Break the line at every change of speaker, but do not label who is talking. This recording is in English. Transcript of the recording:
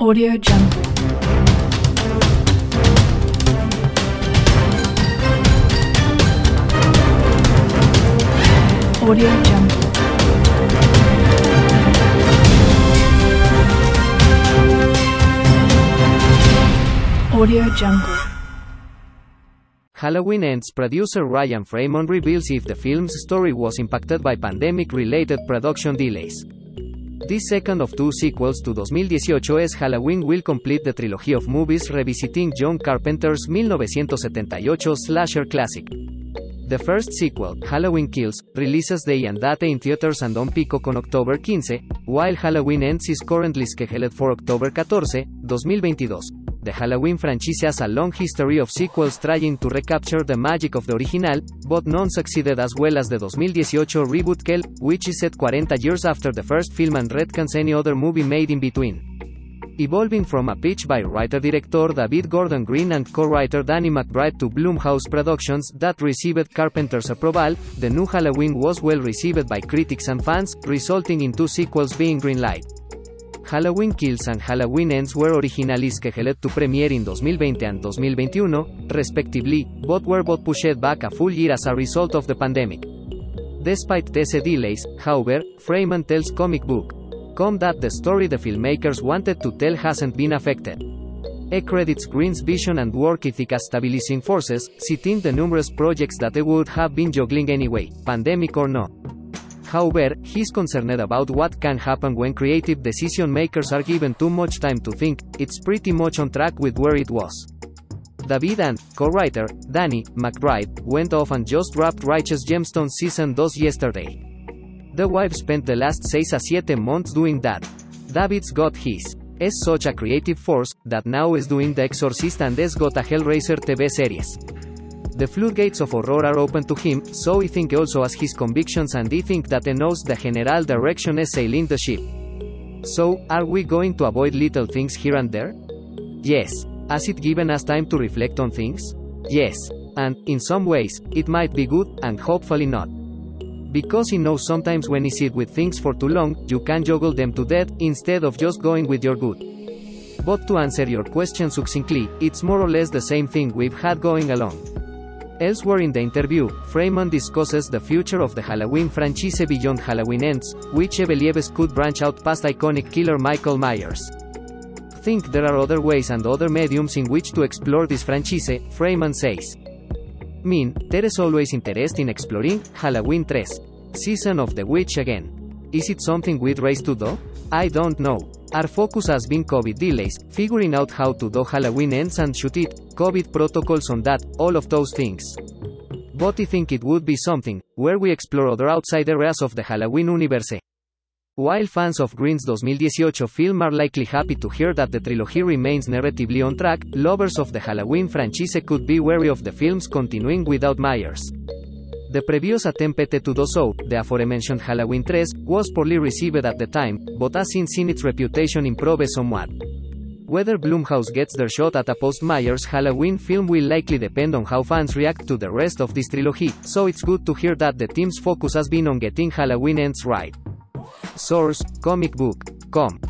Audio Jungle. Audio Jungle. Audio Jungle.
Halloween Ends producer Ryan Freeman reveals if the film's story was impacted by pandemic-related production delays. This second of two sequels to 2018's Halloween will complete the trilogy of movies revisiting John Carpenter's 1978 slasher classic. The first sequel, Halloween Kills, releases day and date in theaters and on Peacock on October 15, while Halloween Ends is currently scheduled for October 14, 2022. The Halloween franchise has a long history of sequels trying to recapture the magic of the original, but none succeeded as well as the 2018 reboot Kill, which is set 40 years after the first film and retcons any other movie made in between. Evolving from a pitch by writer-director David Gordon Green and co-writer Danny McBride to Blumhouse Productions that received Carpenter's approval, the new Halloween was well received by critics and fans, resulting in two sequels being greenlight. Halloween Kills and Halloween Ends were originally scheduled to premiere in 2020 and 2021, respectively, but were both pushed back a full year as a result of the pandemic. Despite these delays, however, Freeman tells Comic Book. Com that the story the filmmakers wanted to tell hasn't been affected. E credits Green's vision and work ethic as stabilizing forces, citing the numerous projects that they would have been juggling anyway, pandemic or no. However, he's concerned about what can happen when creative decision makers are given too much time to think, it's pretty much on track with where it was. David and co-writer Danny McBride went off and just wrapped Righteous Gemstones season 2 yesterday. The wife spent the last 6 a 7 months doing that. David's got his is such a creative force that now is doing The Exorcist and has got a Hellraiser TV series. The floodgates of horror are open to him, so I think also as his convictions and I think that he knows the general direction is sailing the ship. So, are we going to avoid little things here and there? Yes. Has it given us time to reflect on things? Yes. And, in some ways, it might be good, and hopefully not. Because he knows sometimes when you sit with things for too long, you can juggle them to death, instead of just going with your good. But to answer your question succinctly, it's more or less the same thing we've had going along. Elsewhere in the interview, Freeman discusses the future of the Halloween franchise beyond Halloween Ends, which he believes could branch out past iconic killer Michael Myers. Think there are other ways and other mediums in which to explore this franchise, Freeman says. Mean, there is always interest in exploring Halloween 3. Season of the Witch again. Is it something we'd race to do? I don't know. Our focus has been COVID delays, figuring out how to do Halloween ends and shoot it, COVID protocols on that, all of those things. But I think it would be something, where we explore other outside areas of the Halloween universe. While fans of Green's 2018 film are likely happy to hear that the trilogy remains narratively on track, lovers of the Halloween franchise could be wary of the film's continuing without Myers. The previous attempt to do so, the aforementioned Halloween 3, was poorly received at the time, but has since seen its reputation improve somewhat. Whether Blumhouse gets their shot at a post-Myers Halloween film will likely depend on how fans react to the rest of this trilogy, so it's good to hear that the team's focus has been on getting Halloween ends right. Source, Comic Book. Com.